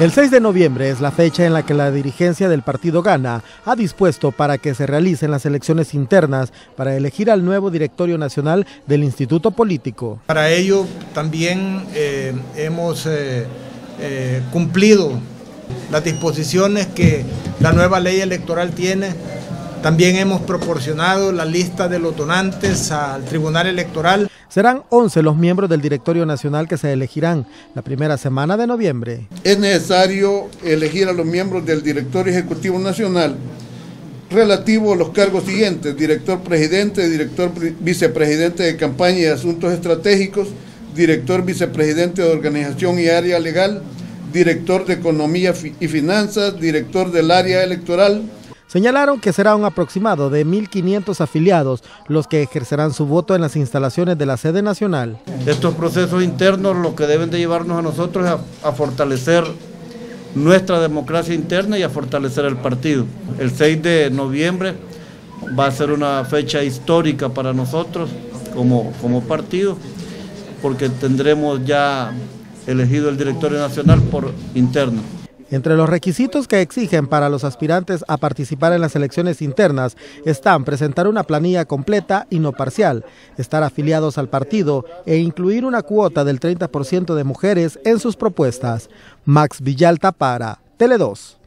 El 6 de noviembre es la fecha en la que la dirigencia del partido Gana ha dispuesto para que se realicen las elecciones internas para elegir al nuevo directorio nacional del Instituto Político. Para ello también eh, hemos eh, eh, cumplido las disposiciones que la nueva ley electoral tiene. También hemos proporcionado la lista de los donantes al Tribunal Electoral. Serán 11 los miembros del Directorio Nacional que se elegirán la primera semana de noviembre. Es necesario elegir a los miembros del Directorio Ejecutivo Nacional relativo a los cargos siguientes, director presidente, director vicepresidente de campaña y asuntos estratégicos, director vicepresidente de organización y área legal, director de economía y finanzas, director del área electoral, Señalaron que será un aproximado de 1.500 afiliados los que ejercerán su voto en las instalaciones de la sede nacional. Estos procesos internos lo que deben de llevarnos a nosotros es a, fortalecer nuestra democracia interna y a fortalecer el partido. El 6 de noviembre va a ser una fecha histórica para nosotros como, como partido, porque tendremos ya elegido el directorio nacional por interno. Entre los requisitos que exigen para los aspirantes a participar en las elecciones internas están presentar una planilla completa y no parcial, estar afiliados al partido e incluir una cuota del 30% de mujeres en sus propuestas. Max Villalta para Tele 2.